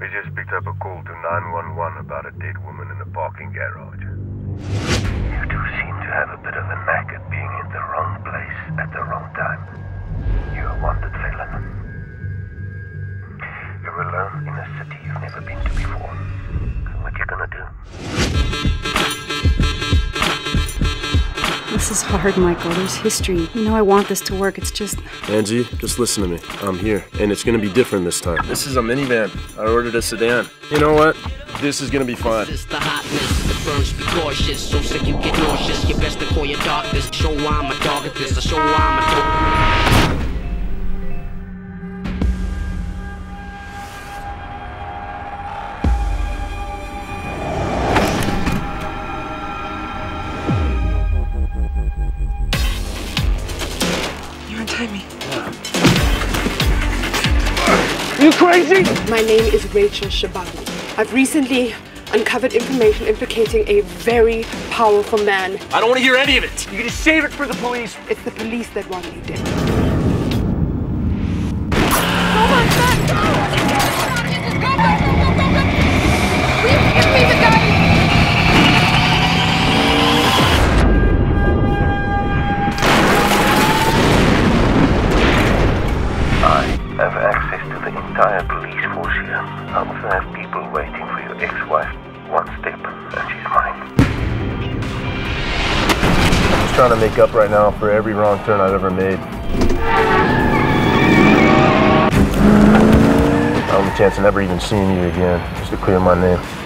We just picked up a call to 911 about a dead woman in the parking garage. You two seem to have a bit of a knack This is hard, Michael. There's history. You know I want this to work. It's just. Angie, just listen to me. I'm here, and it's gonna be different this time. This is a minivan. I ordered a sedan. You know what? This is gonna be fine. It's the hotness that burns, be cautious. So sick you get nauseous. You best to call your doctors. Show why I'm a dog at this. I show why I'm a You untie me. Are you crazy? My name is Rachel Shabangu. I've recently uncovered information implicating a very powerful man. I don't want to hear any of it. You can just save it for the police. It's the police that want me dead. Entire police force here. I also have people waiting for your ex-wife. One step, and she's mine. I'm Just trying to make up right now for every wrong turn I've ever made. My only chance of never even seeing you again just to clear my name.